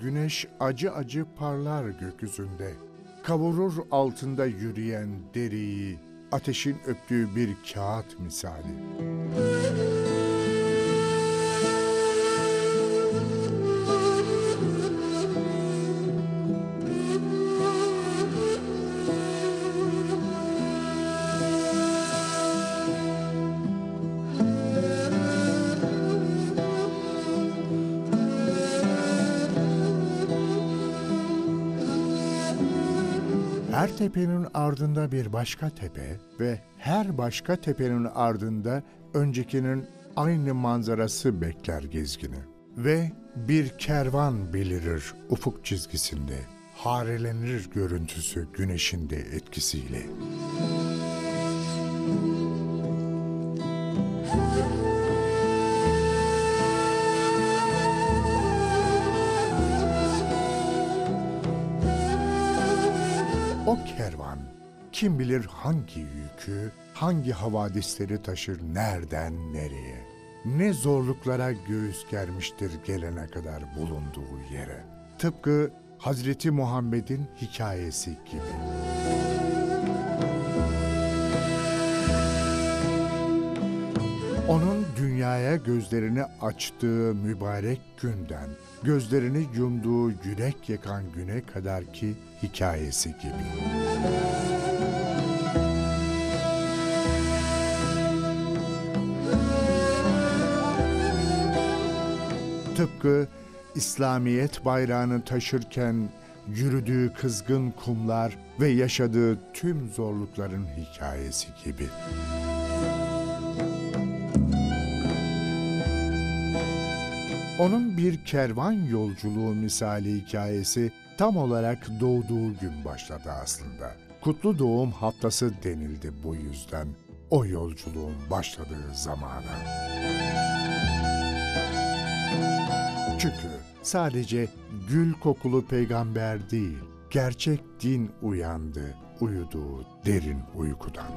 Güneş acı acı parlar gökyüzünde. Kavurur altında yürüyen deriyi, ateşin öptüğü bir kağıt misali. Her tepenin ardında bir başka tepe ve her başka tepenin ardında öncekinin aynı manzarası bekler gezgini. Ve bir kervan belirir ufuk çizgisinde, harelenir görüntüsü güneşin de etkisiyle. O kervan kim bilir hangi yükü, hangi havadisleri taşır nereden nereye. Ne zorluklara göğüs germiştir gelene kadar bulunduğu yere. Tıpkı Hazreti Muhammed'in hikayesi gibi. Onun dünyaya gözlerini açtığı mübarek günden, gözlerini yumduğu yürek yakan güne kadar ki hikayesi gibi. Tıpkı İslamiyet bayrağını taşırken yürüdüğü kızgın kumlar ve yaşadığı tüm zorlukların hikayesi gibi. Onun bir kervan yolculuğu misali hikayesi tam olarak doğduğu gün başladı aslında. Kutlu doğum haftası denildi bu yüzden o yolculuğun başladığı zamana. Çünkü sadece gül kokulu peygamber değil, gerçek din uyandı uyuduğu derin uykudan.